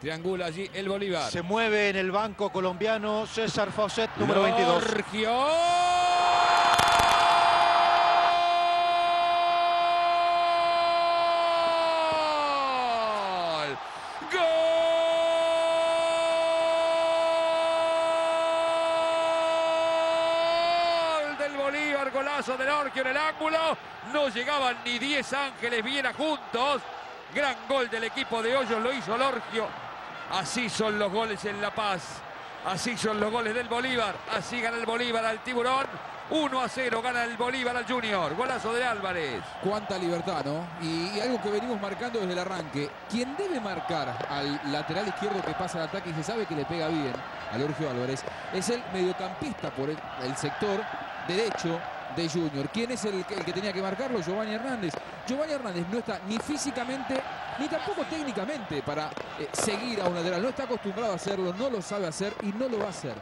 Triangula allí el Bolívar. Se mueve en el banco colombiano César Fawcett, número 22. Bolívar, golazo del Orquio en el ángulo. No llegaban ni 10 ángeles bien juntos. Gran gol del equipo de Hoyos, lo hizo Lorgio. Así son los goles en La Paz. Así son los goles del Bolívar. Así gana el Bolívar al Tiburón. 1 a 0 gana el Bolívar al Junior. Golazo de Álvarez. Cuánta libertad, ¿no? Y, algo que venimos marcando desde el arranque. Quien debe marcar al lateral izquierdo que pasa al ataque y se sabe que le pega bien a Lorgio Álvarez es el mediocampista por el sector derecho de Junior. ¿Quién es el, que tenía que marcarlo? Giovanni Hernández. Giovanni Hernández no está ni físicamente ni tampoco técnicamente para eh, seguir a un lateral. No está acostumbrado a hacerlo, no lo sabe hacer y no lo va a hacer.